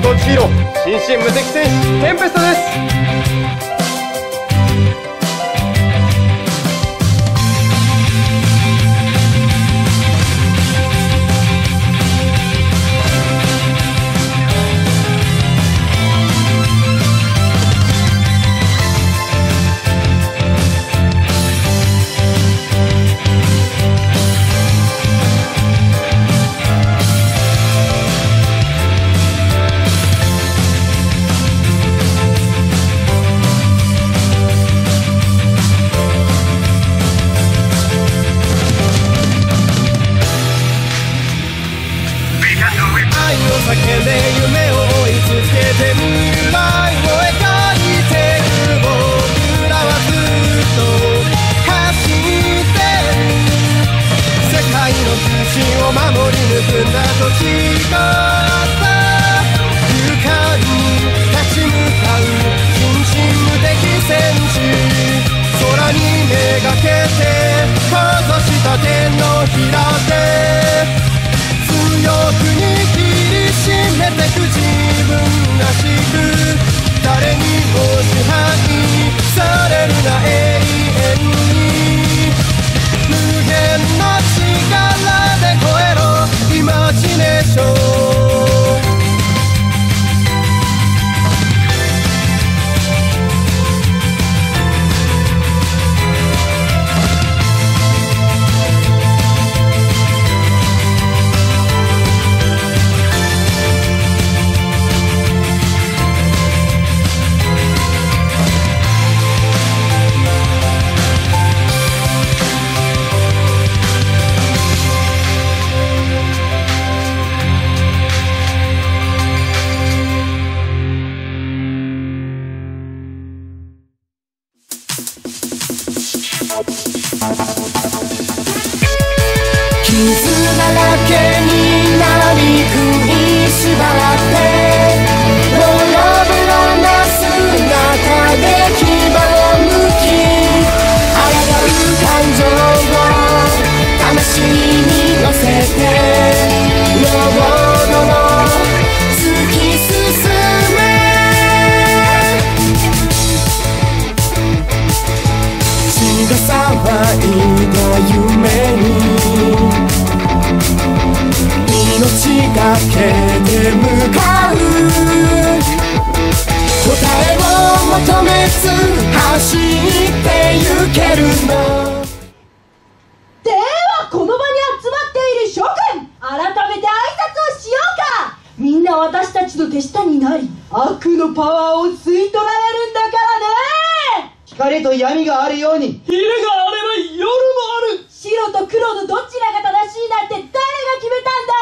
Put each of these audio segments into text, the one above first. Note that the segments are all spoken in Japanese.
当地ヒーロー新進無敵戦士テンペストです。愛を叫んで夢を追い続けてる傷だらけにず走ってゆけるの。ではこの場に集まっている諸君改めて挨拶をしようか。みんな私たちの手下になり悪のパワーを吸い取られるんだからね。光と闇があるように。昼があれば夜もある。白と黒のどちらが正しいなんて誰が決めたんだ？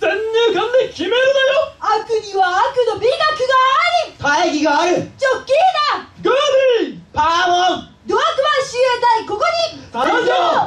先入観で決めるなよ。悪には悪の美学があり。大義がある。ジョッキーだガーディーパワーモンドワークマン親衛隊ここ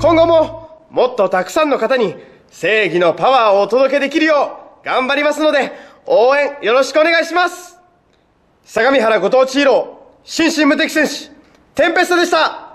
今後ももっとたくさんの方に正義のパワーをお届けできるよう頑張りますので応援よろしくお願いします。相模原ご当地ヒーロー新進無敵戦士テンペストでした。